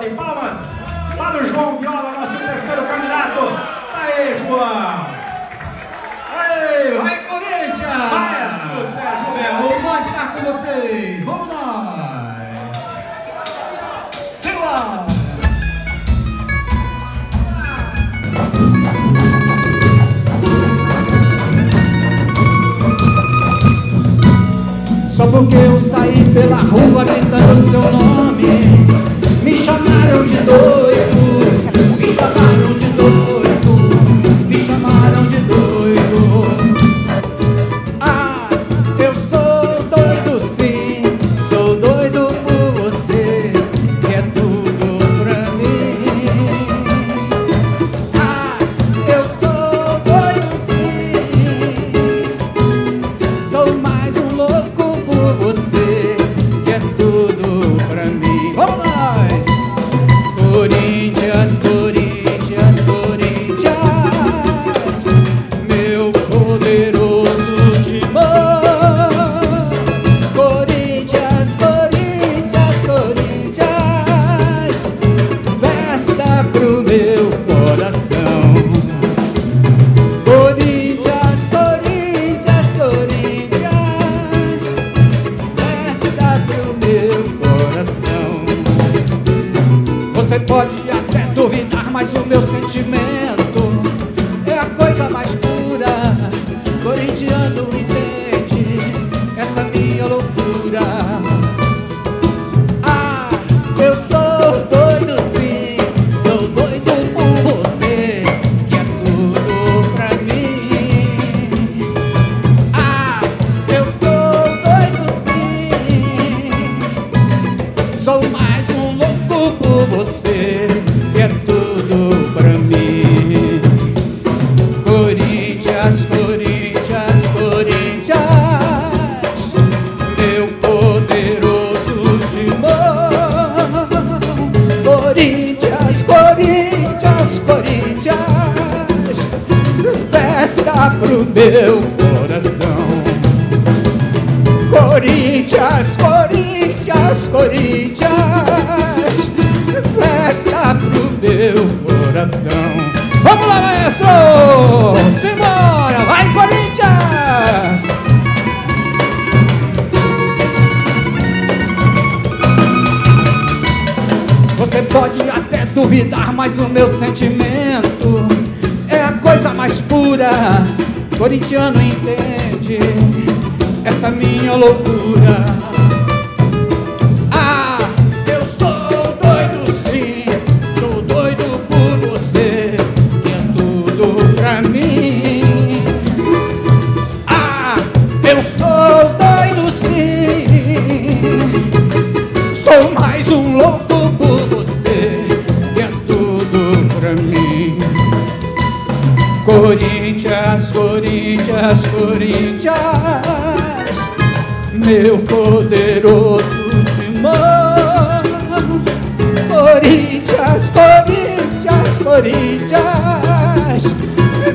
De palmas para o João Viola, nosso terceiro candidato. Aê, João! Aê, vai Corinthians! Maestro Sérgio Melo! Nós estar com vocês! Vamos nós! Siga lá! Só porque eu saí pela rua gritando seu nome Você pode até duvidar, mas o meu sentimento festa pro meu coração. Corinthians, Corinthians, Corinthians, festa pro meu coração. Vamos lá, maestro! Simbora! Vai, Corinthians! Você pode até duvidar, mas o meu sentimento é a coisa mais pura. Corintiano entende essa minha loucura. Ah, eu sou doido sim, sou doido por você, que é tudo pra mim. Ah, eu sou doido sim, sou mais um louco por você, que é tudo pra mim. Corinthians, Corinthians, Corinthians, meu poderoso timão. Corinthians, Corinthians, Corinthians,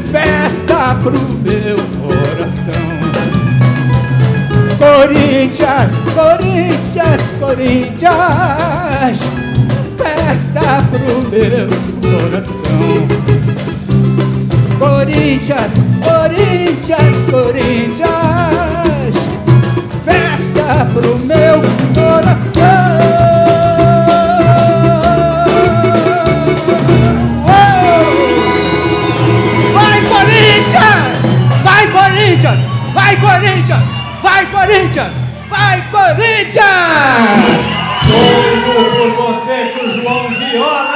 festa pro meu coração. Corinthians, Corinthians, Corinthians, festa pro meu coração. Corinthians, Corinthians, Corinthians, festa pro meu coração. Corinthians! Vai Corinthians! Vai Corinthians! Vai Corinthians! Doido por você com o João Viola!